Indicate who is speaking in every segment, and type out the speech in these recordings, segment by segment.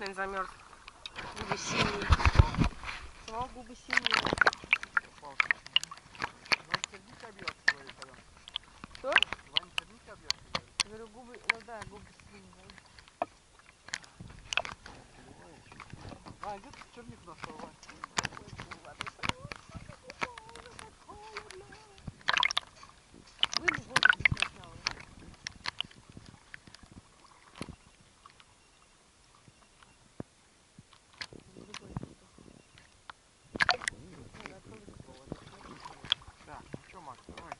Speaker 1: наверное, замерз. Губы синие. Самого губы синие. Что? Говорю, губы, ну да, губы синие.
Speaker 2: Вань, где ты чернику нашел, Вань?
Speaker 1: Вынь воду сначала.
Speaker 2: Так, ну что, Макс, давай.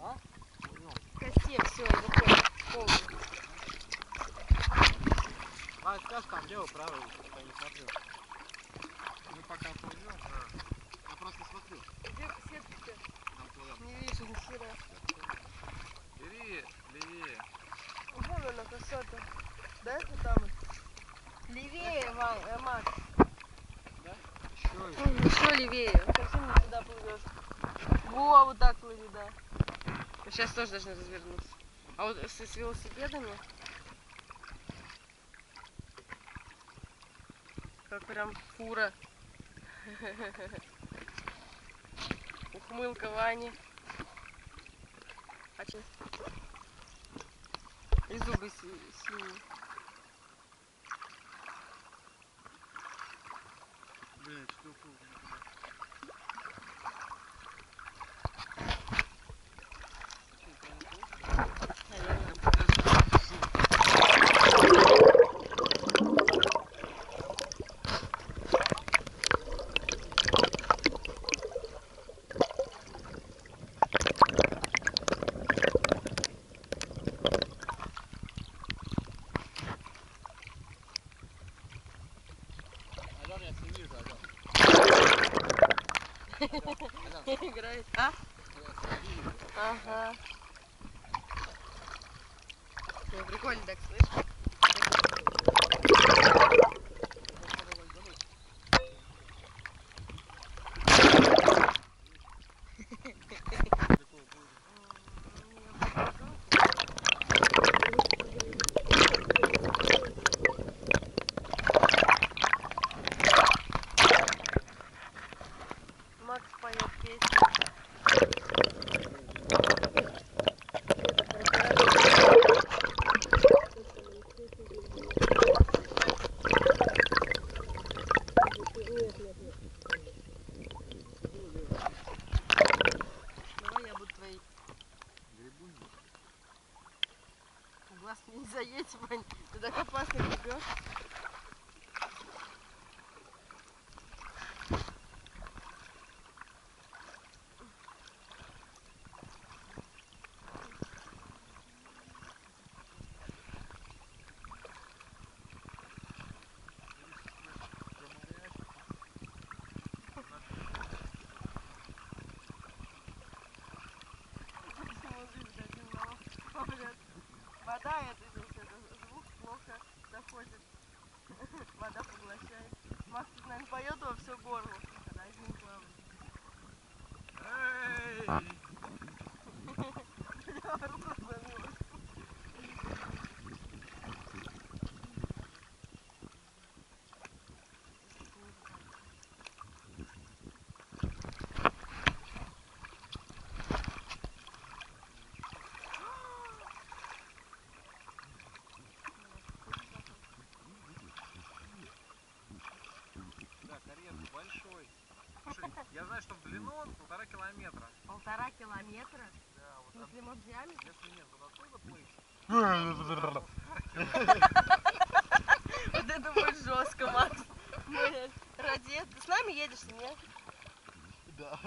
Speaker 2: А? Пойдем.
Speaker 1: Костей, все, выходит. Полный.
Speaker 2: Вань, скажешь там лево, право, я не смотрю. Мы пока плывем, я просто смотрю.
Speaker 1: Где сетка?
Speaker 2: Там плывем.
Speaker 1: Не вижу ни хера.
Speaker 2: Бери, левее.
Speaker 1: Вон она, красота. Да, это там? Левее, Вань, э, Макс.
Speaker 2: Еще
Speaker 1: Ой, еще левее. Совсем не туда плывешь. Во, вот так плыви, да. Сейчас тоже должны развернуться. А вот с, с велосипедами... Как прям фура. Ухмылка Вани. А? И зубы си- синие.
Speaker 2: Блин, что плыву
Speaker 1: Играет. А?
Speaker 2: Я тебя вижу.
Speaker 1: Ага. Ну, прикольно так, слышишь? Макс поет песню. Давай я буду твоей.
Speaker 2: Грибульник.
Speaker 1: В глаз мне не заедь, Вань. Ты так опасно гребешь. Вода,
Speaker 2: Слушай, я знаю, что в длину он полтора километра.
Speaker 1: Полтора километра?
Speaker 2: Да,
Speaker 1: В
Speaker 2: вот
Speaker 1: смысле, мы в яме?
Speaker 2: если нет, вот оттуда плыть.
Speaker 1: Вот это будет жестко, Макс. Ради этого- с нами едешь, нет?
Speaker 2: Да.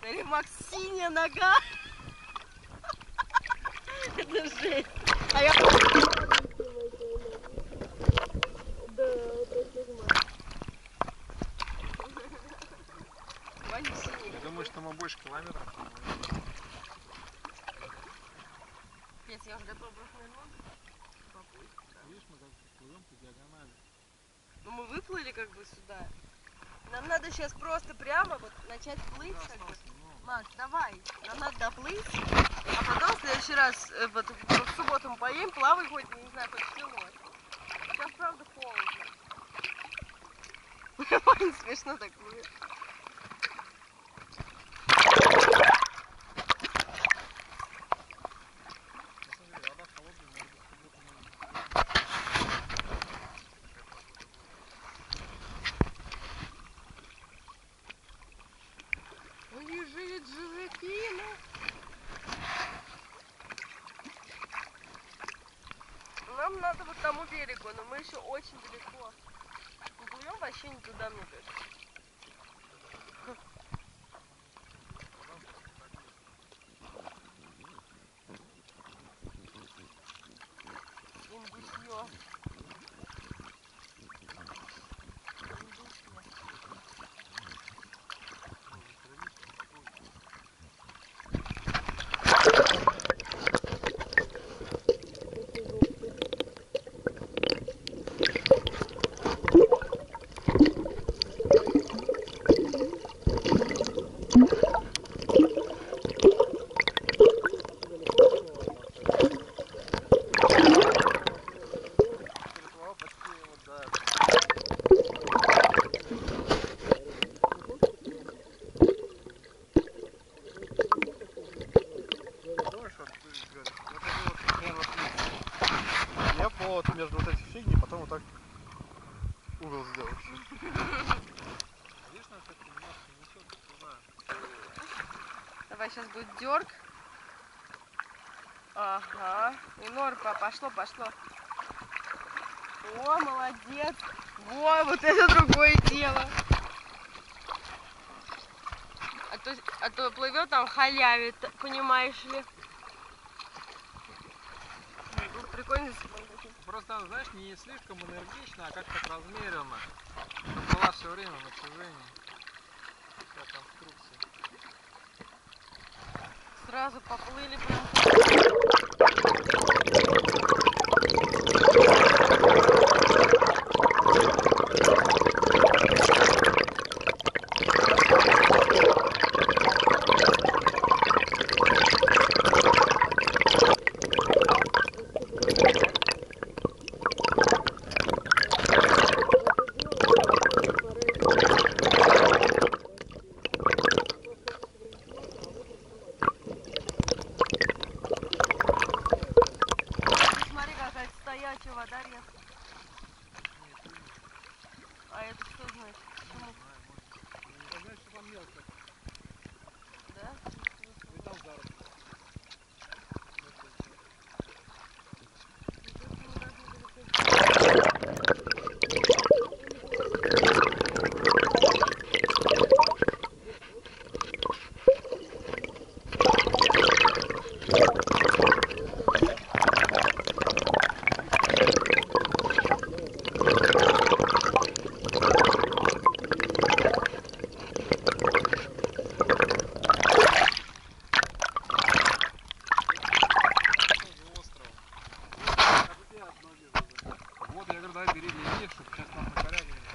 Speaker 1: Смотри, Макс, синяя нога. Это жесть. А я... Да, это фигма. Ваня синий.
Speaker 2: Я думаю, что мы больше километра.
Speaker 1: Пец, я уже готова бросить ноги. Попусть.
Speaker 2: Видишь, мы как плывем по диагонали.
Speaker 1: Ну мы выплыли как бы сюда. Нам надо сейчас просто прямо вот начать плыть.
Speaker 2: Да,
Speaker 1: как бы. Макс, давай, нам надо доплыть, а потом в следующий раз, э, вот, в субботу мы поедем, плавай хоть, не знаю, хоть минут. Сейчас правда холодно. Очень смешно так будет.
Speaker 2: На самом деле, вода холодная, может быть, как будто мы-
Speaker 1: Лежит животина. Нам надо вот тому берегу, но мы еще очень далеко. Мы плывем вообще не туда, мне кажется. Индусье. Индусье.
Speaker 2: Переплывал почти вот до Я по вот между вот этих фигней, потом вот так угол сделал. Видишь, нас это немножко несет туда.
Speaker 1: Давай сейчас будет дерг. Ага. И норка, пошло, пошло. О, молодец. Во, вот это другое дело. А то, а то плывет там халявит, понимаешь ли. Ну, такой.
Speaker 2: Просто, знаешь, не слишком энергично, а как-то размеренно. Чтобы была все время на движении.
Speaker 1: Сразу поплыли прям. Смотри, какая стоячая вода резко. А это что значит? Почему?
Speaker 2: Не знаешь, что там мелко.
Speaker 1: Да?
Speaker 2: И там заросли. остров. Давай бери леви, чтобы сейчас нам на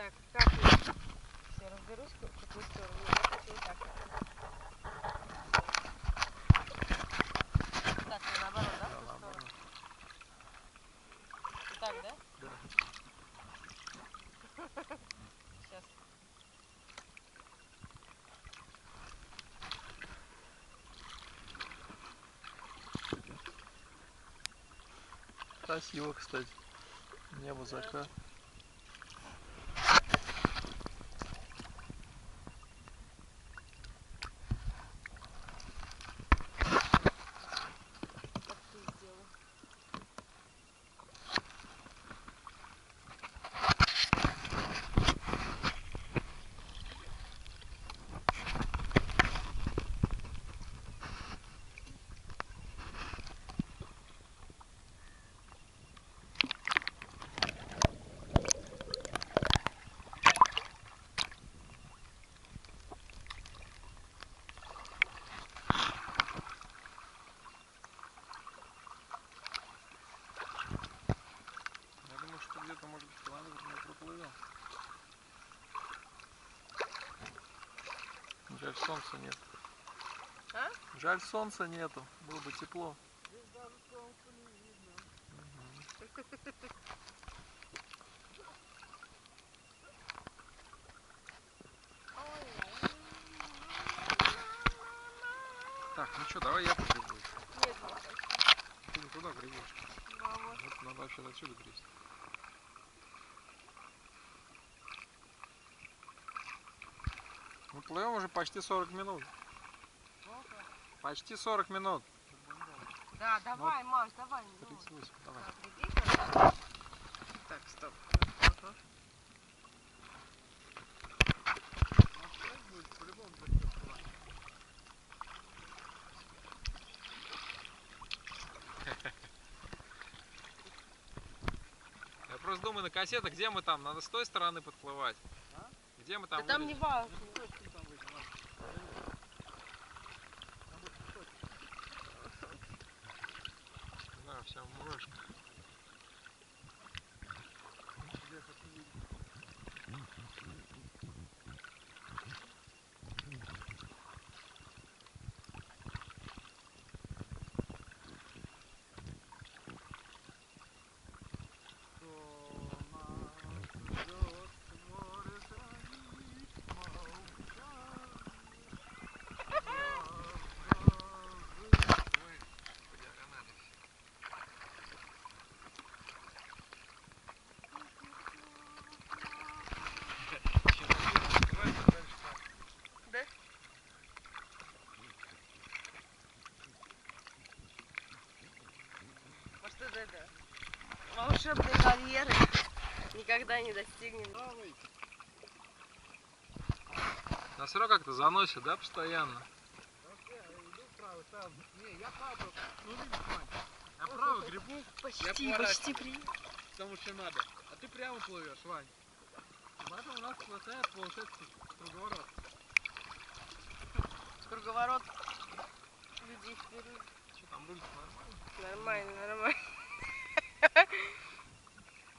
Speaker 2: Так, как я все разберусь, в какую сторону.
Speaker 1: Я хочу вот так. Так, наоборот,
Speaker 2: да? Да, наоборот. Так, да? Да. Сейчас. Красиво, кстати. Небо закат. Жаль, солнца нет.
Speaker 1: А?
Speaker 2: Жаль, солнца нету. Было бы тепло.
Speaker 3: Здесь даже солнца не видно.
Speaker 2: Мгм. Так, ну что, давай я погребу.
Speaker 1: Нет.
Speaker 2: Ты не туда гребешь.
Speaker 1: Мама.
Speaker 2: Вот надо вообще отсюда грести. Плывем уже почти 40 минут.
Speaker 3: Сколько?
Speaker 2: Почти 40 минут.
Speaker 1: Да, давай, Маш, давай. ну.
Speaker 2: 38, давай.
Speaker 1: Так. Так, стоп. Ага.
Speaker 2: Я просто думаю, на кассетах, где мы там? Надо с той стороны подплывать.
Speaker 3: А?
Speaker 2: Где мы
Speaker 1: Да
Speaker 2: там
Speaker 1: там не важно.
Speaker 3: Ну, точно там выйдем, ладно. Там будет точно.
Speaker 2: Да, вся в мурашках.
Speaker 3: Где хочу видеть. Кто нас ждет, море хранит молчание.
Speaker 2: Ой, по диагонали все. Еще один, давай дальше там.
Speaker 1: Да? Это, это волшебной карьеры никогда не достигнем.
Speaker 3: Правый.
Speaker 2: Нас все равно как-то заносит, да, постоянно?
Speaker 3: Вообще, я. Не, я. Ну, видишь. Я право грибу,
Speaker 1: Почти,
Speaker 3: поворачиваю.
Speaker 1: почти при...
Speaker 3: потому что надо. А ты прямо плывешь, Вань. Поэтому у нас хватает, получается, круговорот.
Speaker 1: Круговорот людей вперед.
Speaker 2: Что там руль нормально?
Speaker 1: Нормально, нормально.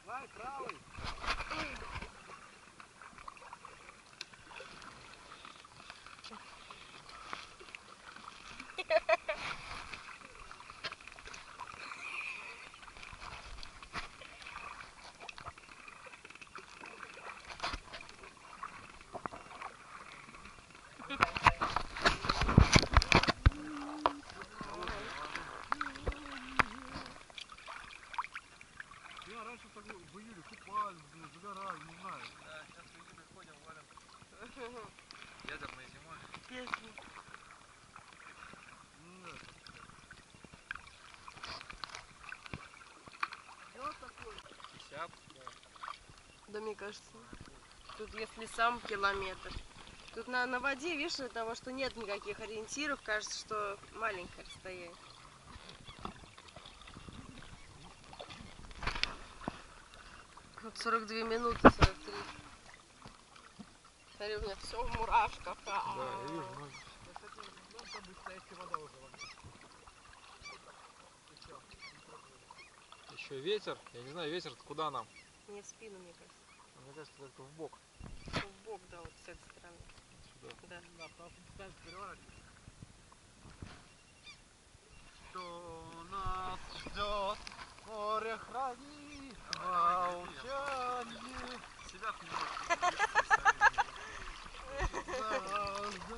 Speaker 3: Вань, правый. Я раньше так в июле купались, блин, загорали, не знаю.
Speaker 2: Да, сейчас в июле ходим, валим ядерной зимой.
Speaker 1: Песни.
Speaker 3: Ну, это. Идёт такой.
Speaker 2: 50.
Speaker 1: Да, мне кажется. Тут если сам километр. Тут на, на воде, видишь, из-за того, что нет никаких ориентиров, кажется, что маленькое расстояние. Вот 42 минуты, 43. Смотри, у меня все в мурашках.
Speaker 2: Да, я вижу, ну,
Speaker 3: там будет вода уже,
Speaker 2: еще ветер. Я не знаю, ветер куда нам?
Speaker 1: Не в спину, мне кажется.
Speaker 2: Мне кажется, как-то в бок.
Speaker 1: В бок, да, вот с этой стороны.
Speaker 2: Сюда.
Speaker 1: Да.
Speaker 3: Да, потому что постоянно переворачивается. Что нас ждет? Море хранит молчание.
Speaker 2: Себя не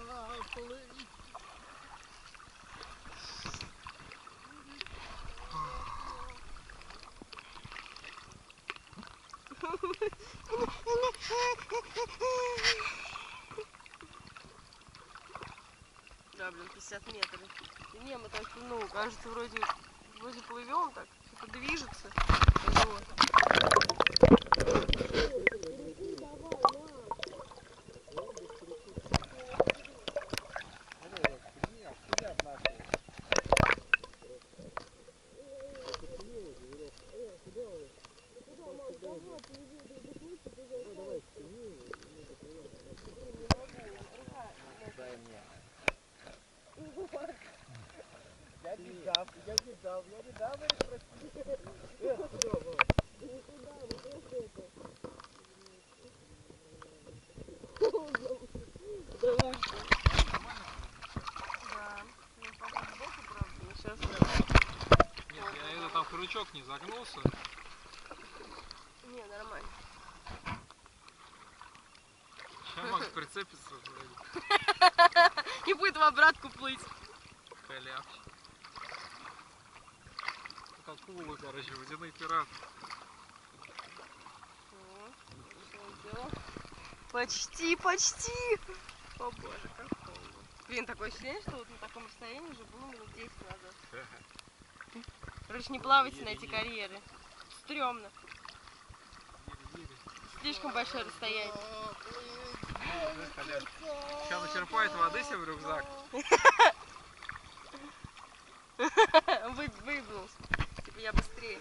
Speaker 1: Да, блин, 50 метров. И Не, мы так, ну, кажется, вроде, вроде плывем так, что-то движется. Вот.
Speaker 3: Я не дам, я не дам, я не дам их просить.
Speaker 1: Да. Ну, папа сбоку, правда, но сейчас...
Speaker 2: Нет, я иду там крючок не загнулся.
Speaker 1: Не, нормально.
Speaker 2: Сейчас Макс прицепится, блядь,
Speaker 1: Не будет в обратку плыть.
Speaker 2: халяв. Как акулы, короче, водяной пират.
Speaker 1: Почти, почти. О боже, как холодно. Блин, такое ощущение, что вот на таком расстоянии уже было минут 10 назад. Короче, не плавайте на эти карьеры. Стремно. Слишком большое расстояние.
Speaker 2: Сейчас начерпает воды себе в рюкзак.
Speaker 1: Вы, выбрался. Типа я быстрее.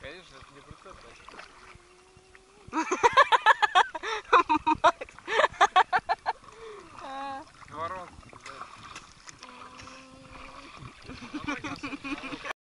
Speaker 2: Конечно, это не прицеп.